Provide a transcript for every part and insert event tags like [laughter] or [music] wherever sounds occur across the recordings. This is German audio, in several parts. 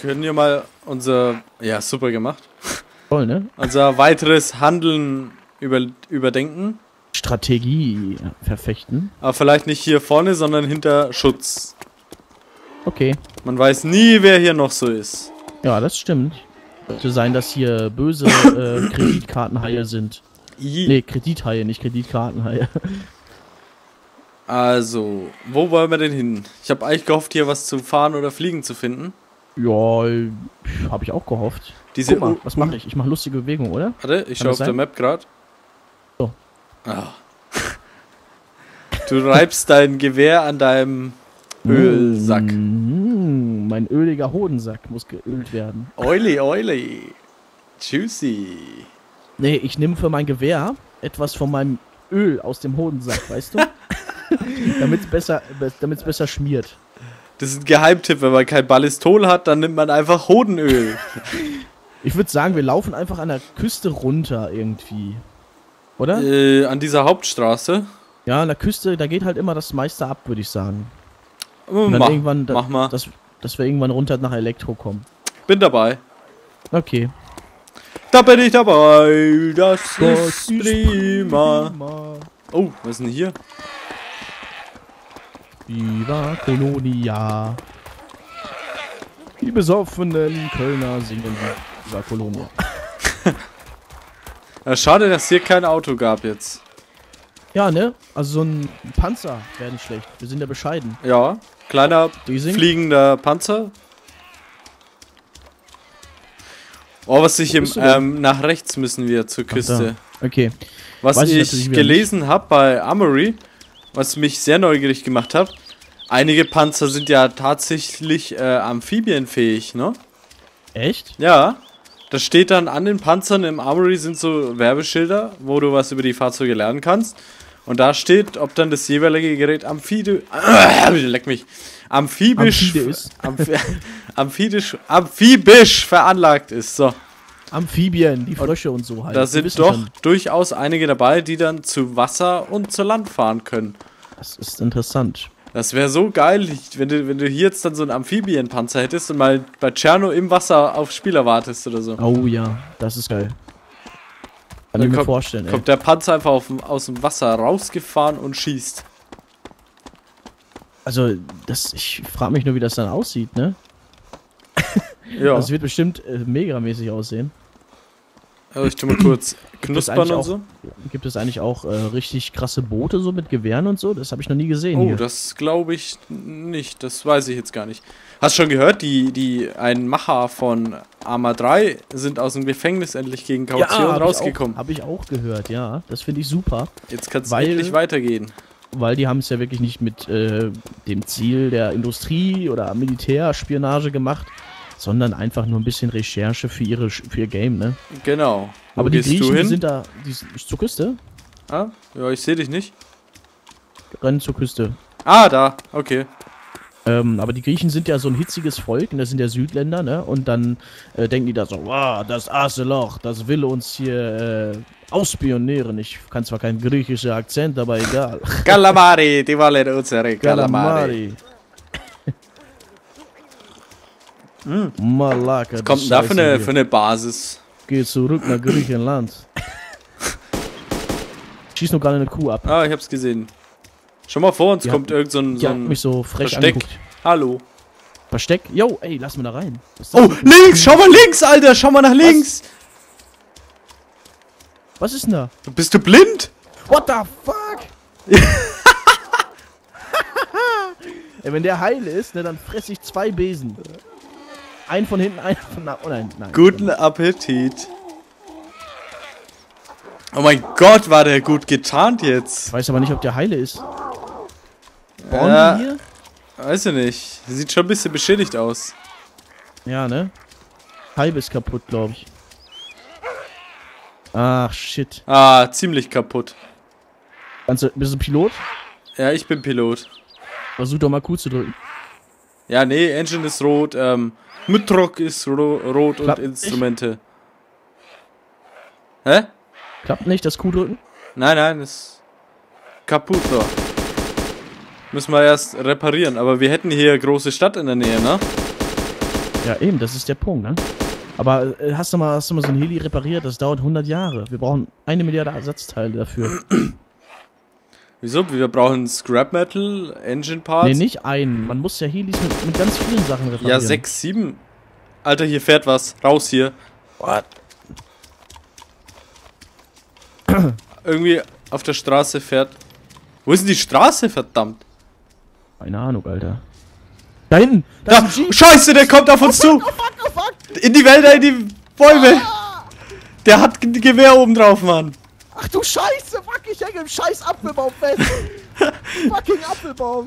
können ja mal unser. Ja, super gemacht. Toll, ne? Unser weiteres Handeln über, überdenken. Strategie verfechten. Aber vielleicht nicht hier vorne, sondern hinter Schutz. Okay. Man weiß nie, wer hier noch so ist. Ja, das stimmt. Könnte sein, dass hier böse äh, Kreditkartenhaie sind. I. Nee, Kredithaie, nicht Kreditkartenhaie. Also, wo wollen wir denn hin? Ich habe eigentlich gehofft, hier was zu fahren oder fliegen zu finden. Ja, habe ich auch gehofft. Diese Guck mal, was mache ich? Ich mache lustige Bewegungen, oder? Warte, ich schaue auf der? Map gerade. So. Ah. Du reibst dein Gewehr an deinem Ölsack. Mm, mein öliger Hodensack muss geölt werden. Oily, oily. Juicy. Nee, ich nehme für mein Gewehr etwas von meinem Öl aus dem Hodensack, weißt du? [laughs] Damit es besser, damit's besser schmiert. Das ist ein Geheimtipp, wenn man kein Ballistol hat, dann nimmt man einfach Hodenöl. [laughs] Ich würde sagen, wir laufen einfach an der Küste runter irgendwie. Oder? äh, an dieser Hauptstraße. Ja, an der Küste, da geht halt immer das meiste ab, würde ich sagen. Oh, Und dann mach, irgendwann, da, mach mal. Dass, dass wir irgendwann runter nach Elektro kommen. Bin dabei. Okay. Da bin ich dabei. Das, ist prima. Oh, was ist denn hier? Viva Colonia. Die besoffenen Kölner singen Viva Colonia. [laughs] Ja, schade, dass hier kein Auto gab jetzt. Ja, ne? Also so ein Panzer wäre nicht schlecht. Wir sind ja bescheiden. Ja, kleiner Die singen. fliegender Panzer. Oh, was ich im, ähm, nach rechts müssen wir zur Küste. Okay. Was Weiß ich ich, gelesen habe bei Amory, was mich sehr neugierig gemacht hat, einige Panzer sind ja tatsächlich äh, amphibienfähig, ne? Echt? Ja. Das steht dann an den Panzern im Armory sind so Werbeschilder, wo du was über die Fahrzeuge lernen kannst. Und da steht, ob dann das jeweilige Gerät amphide, leck mich, amphibisch, Amphide ist. Amphi amphibisch, amphibisch veranlagt ist. So, Amphibien, die Frösche und so halt. da sind doch schon. durchaus einige dabei, die dann zu Wasser und zu Land fahren können. Das ist interessant. Das wäre so geil, wenn du, wenn du hier jetzt dann so einen Amphibienpanzer hättest und mal bei Tscherno im Wasser auf Spieler wartest oder so. Oh ja, das ist geil. Kann Dann ich mir kommt- vorstellen, ey. Kommt der Panzer einfach auf, aus dem Wasser rausgefahren und schießt. Also, das, ich frage mich nur, wie das dann aussieht, ne? Ja, [laughs] Das wird bestimmt äh, megamäßig aussehen. Also ich tu mal kurz knuspern und auch- so. Gibt es eigentlich auch äh, richtig krasse Boote so mit Gewehren und so? Das habe ich noch nie gesehen Oh, hier. das glaube ich nicht. Das weiß ich jetzt gar nicht. Hast schon gehört, die, die, ein Macher von Arma 3 sind aus dem Gefängnis endlich gegen Kaution hab rausgekommen. Habe ich auch gehört, ja. Das finde ich super, Jetzt kann es endlich weitergehen. weil die haben es ja wirklich nicht mit äh, dem Ziel der Industrie oder Militärspionage gemacht, sondern einfach nur ein bisschen Recherche für, ihre, für ihr Game, ne? Genau. Wo Aber die Griechen, die sind da, die sind zur Küste, ah, ja, ich sehe dich nicht. rennen zur Küste. Ah, da. Okay. Ähm, aber die Griechen sind ja so ein hitziges Volk, und das sind ja Südländer, ne? Und dann äh, denken die da so, wow, das Arseloch, das will uns hier äh, ausspionieren. Ich kann zwar kein griechischer Akzent, aber egal. Calamari, die wollen unsere Calamari. Calamari. Malaka. Was kommt denn da für eine, für eine Basis? Geh zurück nach Griechenland. [laughs] Schieß nur gerade eine Kuh ab. Ah, ich hab's gesehen. Schon mal vor uns Die kommt irgend so ein, so ein mich so frech Versteck. angeguckt. Hallo. Versteck? Yo, ey, lass mal da rein. Was Oh, links! Schau mal links, Alter! Schau mal nach links! Was ist denn da? Bist du blind? What the fuck? [laughs] Ey, wenn der heil ist, ne, dann fresse ich zwei Besen. Einen von hinten, einen von nach. Oh nein, nein. Guten Appetit. Oh mein Gott, war der gut getarnt Ich jetzt. weiß aber nicht, ob der heile ist. Born Ja. hier? Weiß ich nicht. Sieht schon ein bisschen beschädigt aus. Ja, ne? Halb ist kaputt, glaube ich. Ach, shit. Ah, ziemlich kaputt. Kannst du, bist du Pilot? Ja, ich bin Pilot. Versuch doch mal Q zu drücken. Ja, nee, Engine ist rot, ähm, Mitrock ist ro rot Klappt und nicht. Instrumente. Hä? Klappt nicht, das Q drücken? Nein, nein, ist kaputt. So. Müssen wir erst reparieren, aber wir hätten hier große Stadt in der Nähe, ne? Ja, eben, das ist der Punkt, ne? Aber äh, hast, du mal, hast du mal so ein Heli repariert? Das dauert 100 Jahre. Wir brauchen eine Milliarde Ersatzteile dafür. Wieso? Wir brauchen Scrap Metal, Engine Parts. Nee, nicht einen. Man muss ja Helis mit, mit ganz vielen Sachen reparieren. Ja, sechs, sieben. Alter, hier fährt was. Raus hier. What? [clears throat] Irgendwie auf der Straße fährt. Wo ist denn die Straße, verdammt? Keine Ahnung, Alter. Da hinten! Da, Da! Scheiße, der kommt auf uns zu! Oh fuck, oh fuck! In die Wälder, in die Bäume! Der hat ein Gewehr oben drauf, Mann. Ach du Scheiße! Fuck, ich hänge im scheiß Apfelbaum fest! [laughs] Fucking Apfelbaum!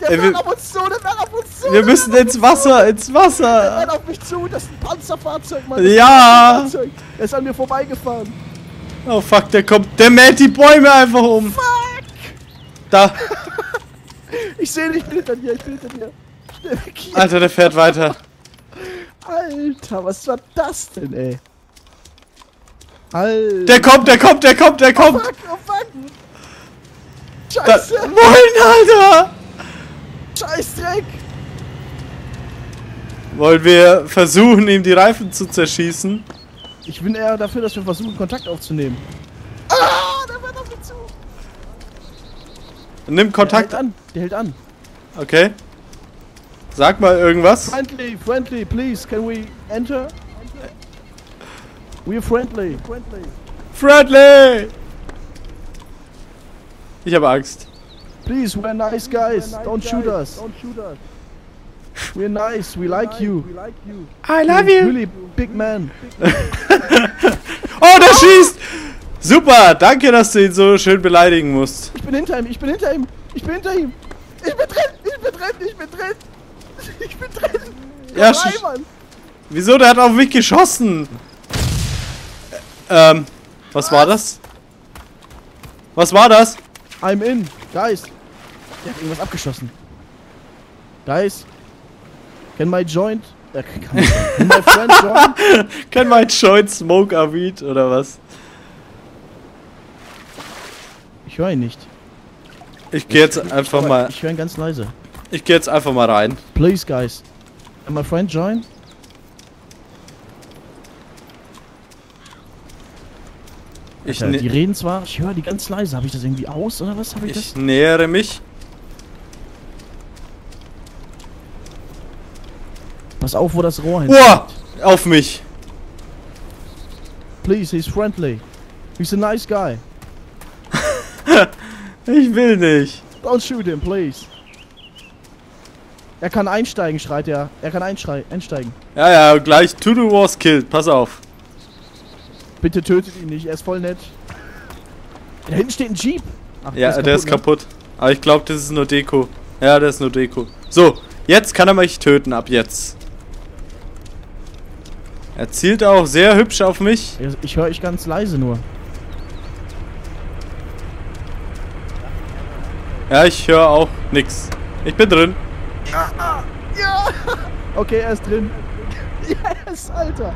Der Ey, wir- auf uns zu, der fährt auf uns zu! Wir der müssen ins Wasser, ins Zu, der Wasser. fährt auf mich zu, das ist ein Panzerfahrzeug, Mann! Ja. Panzerfahrzeug. Er ist an mir vorbeigefahren. Oh fuck, der kommt. Der mäht die Bäume einfach um. Fuck! Da. [laughs] Ich sehe dich, ich bin hinter dir, ich bin hinter dir. Schnell weg hier. Alter, der fährt weiter. Alter, was war das denn, ey? Alter. Der kommt, der kommt, der kommt, der kommt. Fuck, oh fuck! Da, Scheiße! wohin, Alter? Scheiß Dreck! Wollen wir versuchen, ihm die Reifen zu zerschießen? Ich bin eher dafür, dass wir versuchen, Kontakt aufzunehmen. Ah, der wird auf mich zu! Nimm Der Kontakt. hält an, der hält an. Okay. Sag mal irgendwas. Friendly, friendly, please, can we enter? We're friendly. Friendly. Friendly! Ich habe Angst. Please, we're nice guys. Don't shoot us. Don't shoot us. We're nice. We like you. We like you. I Really big man. [laughs] Oh, der schießt! Super, danke, dass du ihn so schön beleidigen musst. Ich bin hinter ihm. Ich bin hinter ihm. Ich bin hinter ihm. Ich bin drin. Ich bin drin. Ich bin drin. [laughs] Ich bin drin. Ja, rein, Mann. Wieso? Der hat auf mich geschossen. Ähm, was war das? Was war das? I'm in. Guys. Der hat irgendwas abgeschossen. Guys. Can my joint... Äh, kann, can my friend [laughs] join? Can my joint smoke a weed oder was? Ich höre ihn nicht. Ich gehe jetzt einfach Aber mal, Ich höre ihn ganz leise. ich gehe jetzt einfach mal rein. Please, guys. Can my friend join? Ich, Alter, die reden zwar, ich höre die ganz leise. Habe ich das irgendwie aus oder was? Habe ich, ich das? nähere mich. Pass auf, wo das Rohr hin. Uah, auf mich. Please, he's friendly. He's a nice guy. [laughs] Ich will nicht. Don't shoot him, please. Er kann einsteigen, schreit er. Er kann einsteigen. Ja, ja, gleich Tudu was killed. Pass auf. Bitte tötet ihn nicht, er ist voll nett. Da hinten steht ein Jeep. Ach, Ja, der ist ne? kaputt. Aber ich glaube, das ist nur Deko. Ja, der ist nur Deko. So, jetzt kann er mich töten, ab jetzt. Er zielt auch sehr hübsch auf mich. Ich höre euch ganz leise nur. Ja, ich höre auch nix. Ich bin drin. Ja! [laughs] Okay, er ist drin. [laughs] Yes, Alter.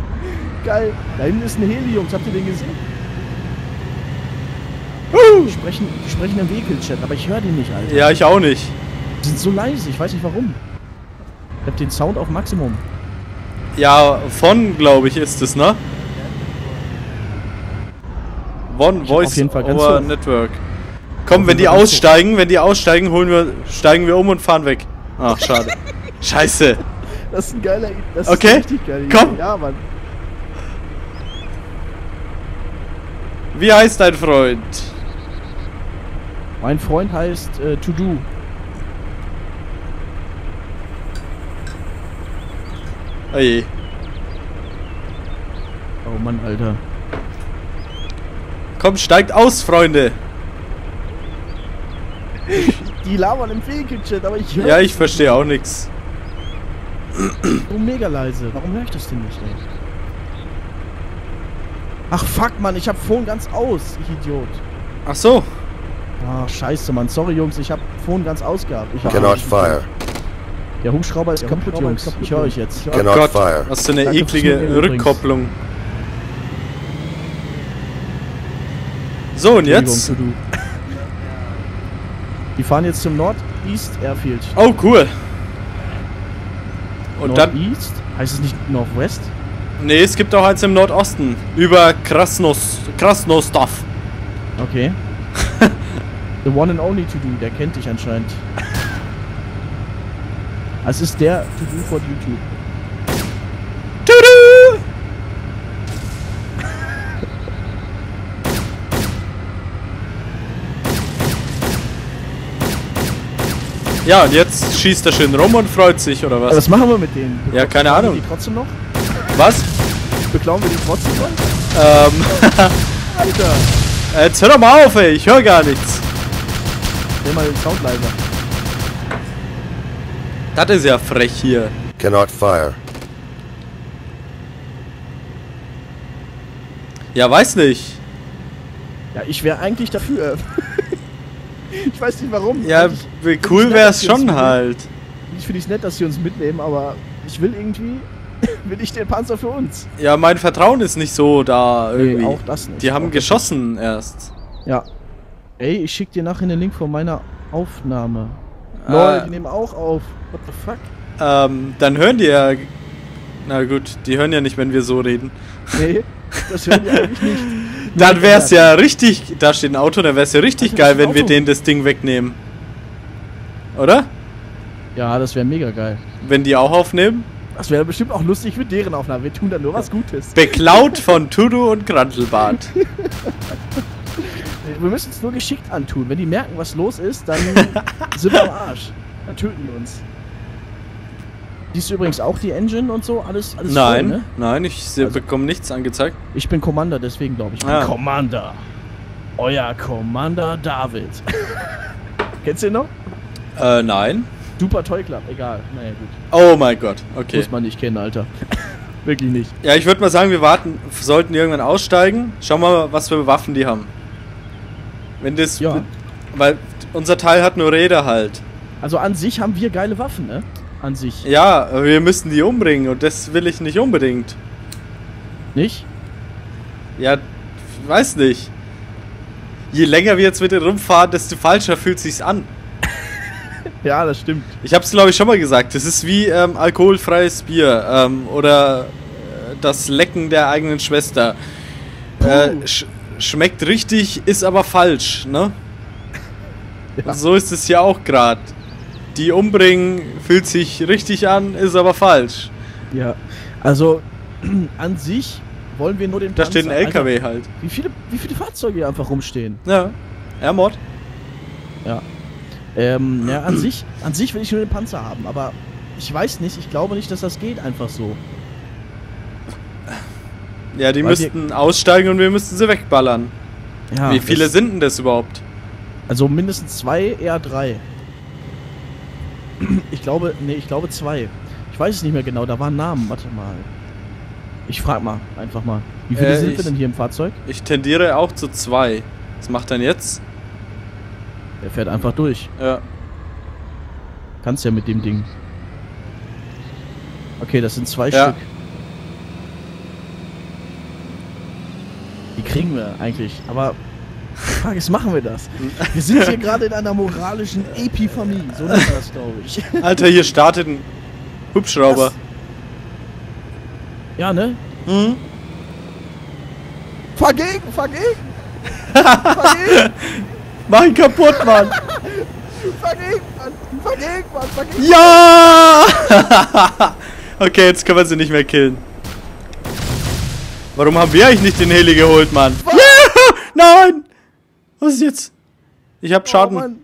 Geil. Da hinten ist ein Heli, Jungs. Habt ihr den gesehen? Die sprechen, die sprechen im Vehicle-Chat, aber ich höre den nicht, Alter. Ja, ich auch nicht. Die sind so leise, ich weiß nicht warum. Ich hab den Sound auf Maximum. Ja, von, glaube ich, ist es, ne? One Voice over. Network. Komm, wenn die aussteigen, wenn die aussteigen, holen wir, steigen wir um und fahren weg. Ach, schade. [laughs] Scheiße. Das ist ein geiler das Okay, ist richtig geil. komm. Ja, Mann. Wie heißt dein Freund? Mein Freund heißt äh, To Do. Oje. Oh Mann, Alter. Komm, steigt aus, Freunde. Die labern im Vehicle-Chat, aber ich höre Ja, ich verstehe auch nix. So mega leise. Warum höre ich das denn nicht, ey? Ach fuck, Mann, ich hab Phone ganz aus, ich Idiot. Ach so. Ah, scheiße, Mann. Sorry, Jungs, ich hab Phone ganz ausgehabt. Ich hab Cannot fire. Der Hubschrauber ist kaputt, Jungs. Ich höre euch jetzt. Oh Cannot Gott, fire. was für eine Danke eklige. Rückkopplung. So, und jetzt? [laughs] Die fahren jetzt zum Northeast Airfield. Oh, cool. Und dann. Northeast? Heißt es nicht Northwest? Nee, es gibt auch eins im Nordosten. Über Krasnos. Krasnostov. Okay. [laughs] The one and only To-Do, der kennt dich anscheinend. Es ist der To-Do von YouTube. Tudu! Ja, und jetzt schießt er schön rum und freut sich, oder Aber was? was machen wir mit denen? Ja, keine Beklauen wir Ahnung. die trotzdem noch? Was? Beklauen wir die trotzdem noch? Ähm, [laughs] Alter! jetzt hör doch mal auf, ey, ich höre gar nichts. Dreh mal den Sound leiser. Das ist ja frech hier. Cannot fire. Ja, weiß nicht. Ja, ich wäre eigentlich dafür. [laughs] [laughs] ich weiß nicht warum. Ja, find cool sie uns schon halt. Ich finde es nett, dass sie uns mitnehmen, aber ich will irgendwie. [laughs] will ich den Panzer für uns. Ja, mein Vertrauen ist nicht so da irgendwie. auch das nicht. Die haben Auch geschossen erst. Ja. Ey, ich schick dir nachher den Link von meiner Aufnahme. Ah. Lol, die nehmen auch auf. What the fuck? Ähm, dann hören die ja. Na gut, die hören ja nicht, wenn wir so reden. Nee, das hören die [laughs] eigentlich nicht. Dann wär's ja richtig. Da steht ein Auto, dann wär's ja richtig geil, wenn wir Auto. denen das Ding wegnehmen. Oder? Ja, das wäre mega geil. Wenn die auch aufnehmen? Das wäre bestimmt auch lustig mit deren Aufnahmen. Wir tun da nur was Gutes. Beklaut von Tudu und Grantelbart. [laughs] Wir müssen es nur geschickt antun. Wenn die merken, was los ist, dann [laughs] sind wir am Arsch. Dann töten die uns. Siehst du übrigens auch die Engine und so? Alles, alles Nein, voll, ne? nein, ich Also- bekomme nichts angezeigt. Ich bin Commander, deswegen glaube ich. Ah. Commander. Euer Commander David. [laughs] Kennst du ihn noch? Äh, nein. Super Toy Club, egal. Naja, gut. Oh mein Gott, okay. Muss man nicht kennen, Alter. [laughs] Wirklich nicht. Ja, ich würde mal sagen, wir warten, sollten irgendwann aussteigen. Schauen wir mal, was für Waffen die haben. Wenn das. Ja. Weil unser Teil hat nur Räder halt. Also an sich haben wir geile Waffen, ne? An sich. Ja, wir müssen die umbringen und das will ich nicht unbedingt. Nicht? Ja, weiß nicht. Je länger wir jetzt mit denen rumfahren, desto falscher fühlt sich's an. [laughs] Ja, das stimmt. Ich hab's glaube ich schon mal gesagt. Das ist wie ähm, alkoholfreies Bier ähm, oder äh, das Lecken der eigenen Schwester. Äh, sch schmeckt richtig, ist aber falsch, ne? [laughs] Ja. So ist es ja auch gerade. Die umbringen fühlt sich richtig an, ist aber falsch. Ja. Also [clears throat] an sich wollen wir nur den Da steht ein Panzer- LKW Alter, halt. wie, viele, wie viele Fahrzeuge hier einfach rumstehen? Ja. Ermord? Ja. Ähm, ja, an sich, an sich will ich nur den Panzer haben, aber ich weiß nicht, ich glaube nicht, dass das geht einfach so. Ja, die Weil müssten aussteigen und wir müssten sie wegballern. Ja, Wie viele sind denn das überhaupt? Also mindestens zwei, eher drei. [clears throat] Ich glaube, nee, ich glaube zwei. Ich weiß es nicht mehr genau, da waren Namen, warte mal. Ich frag mal, einfach mal. Wie viele Äh, sind ich- wir denn hier im Fahrzeug? Ich tendiere auch zu zwei. Was macht er jetzt? Der fährt einfach durch. Ja. Kannst ja mit dem Ding. Okay, das sind zwei Ja. Stück. Die kriegen wir eigentlich, aber Frage ist, machen wir das? Wir sind hier gerade in einer moralischen Epiphanie, so nennt man das, glaube ich. Alter, hier startet ein Hubschrauber. Was? Ja, ne? Hm? Fahr gegen, fahr gegen! fahr gegen, Mach ihn kaputt, Mann! fahr gegen, Mann! Fahr gegen, Mann, fahr gegen! Ja! [laughs] okay, jetzt können wir sie nicht mehr killen. Warum haben wir eigentlich nicht den Heli geholt, Mann? Ja! Nein! Was ist jetzt? Ich hab Oh, Schaden. Mann.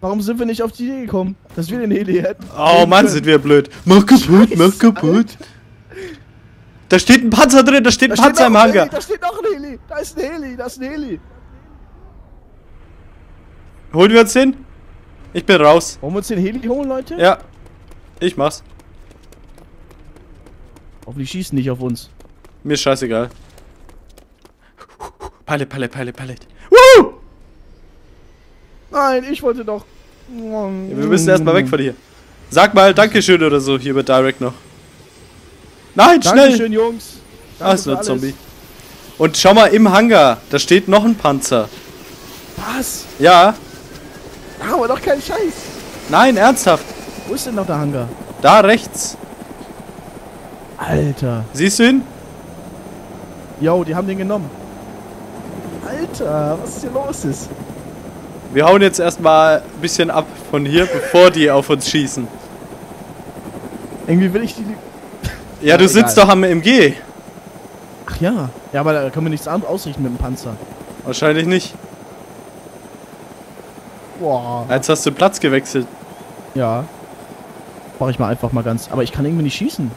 Warum sind wir nicht auf die Idee gekommen, dass wir den Heli hätten? Oh Mann, sind wir blöd. Mach kaputt, mach kaputt. Da steht ein Panzer drin, da steht ein Da Panzer steht im ein Hangar. Heli, da steht noch ein Heli. Da ist ein Heli, da ist ein Heli. Holen wir uns den? Ich bin raus. Wollen wir uns den Heli holen, Leute? Ja. Ich mach's. Hoffentlich schießen nicht auf uns. Mir ist scheißegal. Pilot, Pilot, Pilot, Pilot. Nein, ich wollte doch. Wir müssen erstmal weg von hier. Sag mal Dankeschön oder so hier bei Direct noch. Nein, schnell! Dankeschön, Jungs. Ah, Danke ist für nur ein. Zombie. Und schau mal im Hangar, da steht noch ein Panzer. Was? Ja, Da haben wir doch keinen Scheiß. nein, ernsthaft. Wo ist denn noch der Hangar? Da rechts. Alter. Siehst du ihn? Yo, die haben den genommen. Alter, was hier los ist. Wir hauen jetzt erstmal ein bisschen ab von hier, bevor die auf uns schießen. Irgendwie will ich die. Ja, Ja, du sitzt egal. doch am MG. Ach ja. Ja, aber da können wir nichts anderes ausrichten mit dem Panzer. Wahrscheinlich nicht. Boah. Jetzt hast du Platz gewechselt. Ja. Mach ich mal einfach mal ganz. Aber ich kann irgendwie nicht schießen.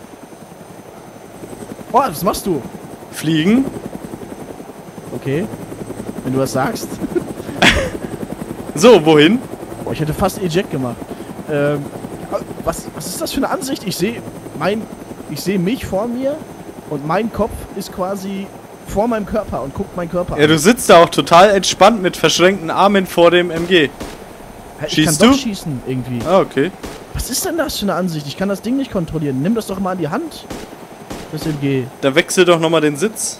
Boah, was machst du? Fliegen. Okay. Wenn du das sagst. So, wohin? Boah, ich hätte fast Eject gemacht. Ähm, was, was ist das für eine Ansicht? Ich sehe mein, ich sehe mich vor mir und mein Kopf ist quasi vor meinem Körper und guckt meinen Körper Ja, du sitzt da auch total entspannt mit verschränkten Armen vor dem MG. Ich schießt kann du? doch schießen irgendwie. Ah, okay. Was ist denn das für eine Ansicht? Ich kann das Ding nicht kontrollieren. Nimm das doch mal in die Hand. Das MG. Da wechsel doch nochmal den Sitz.